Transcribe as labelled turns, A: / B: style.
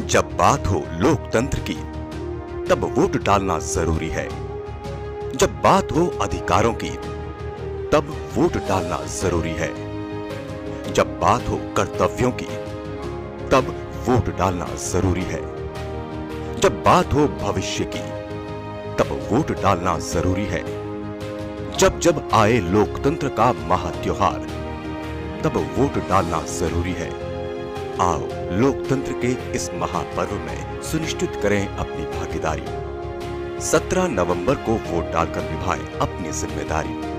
A: जब बात हो लोकतंत्र की, तब वोट डालना ज़रूरी है। जब बात हो अधिकारों की, तब वोट डालना ज़रूरी है। जब बात हो कर्तव्यों की, तब वोट डालना ज़रूरी है। जब बात हो भविष्य की, तब वोट डालना ज़रूरी है। जब जब आए लोकतंत्र का महात्योहार, तब वोट डालना ज़रूरी है। आओ, लोकतंत्र के इस महापर्व में सुनिश्चित करें अपनी भागीदारी। 17 नवंबर को वोट डालकर निभाएँ अपनी ज़िम्मेदारी।